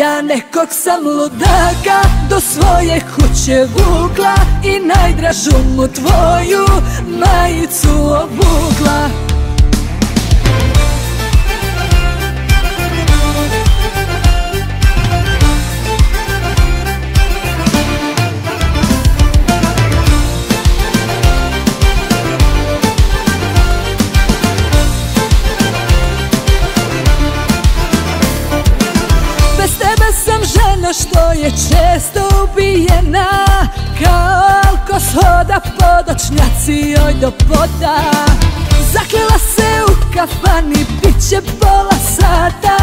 Ja nekog sam ludaka do svoje kuće vukla I najdražu mu tvoju majicu što je često ubijena Kao alkos hoda podočnjaci joj do poda. Zakljela se u kafani, bit će pola sata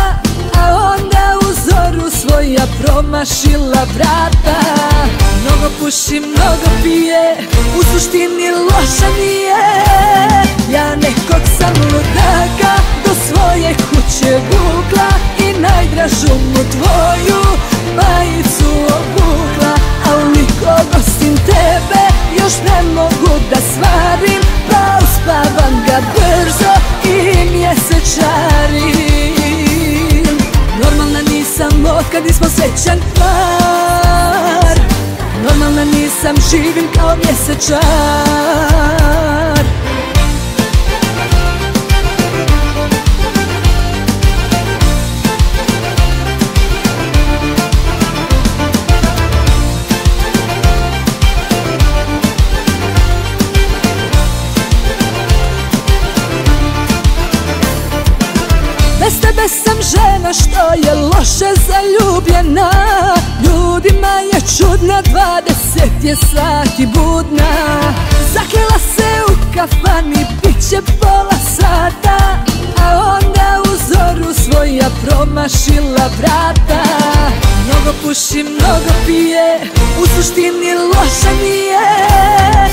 A onda u zoru svoja promašila vrata. Mnogo puši, mnogo pije, u suštini loša nije mogu da svarim Pa uspavam ga brzo i mjesečarim. Normalna nisam od kad nismo srećan par. Normalna nisam živim kao mjesečar Bez tebe sam žena što je loše zaljubljena. Ljudima je čudna, dvadeset je sati budna. Zakljela se u kafani, bit će pola sata A onda u zoru svoja promašila vrata. Mnogo puši, mnogo pije, u suštini loša nije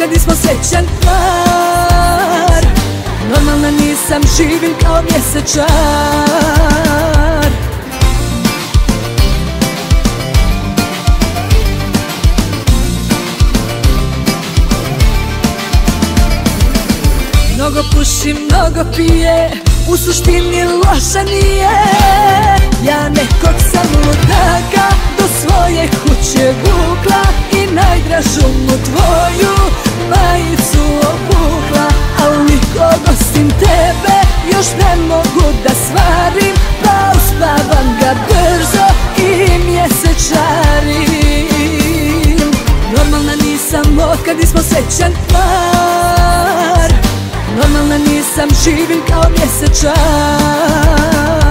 kad nismo srećan par. Normalna nisam živim kao mjesečar. Mnogo puši, mnogo pije, u suštini loša nije. Ja nekog sam ludaka još ne mogu da svarim Pa uspavam ga brzo i mjesečarim. Normalna nisam od kad nismo srećan par. Normalna nisam živim kao mjesečar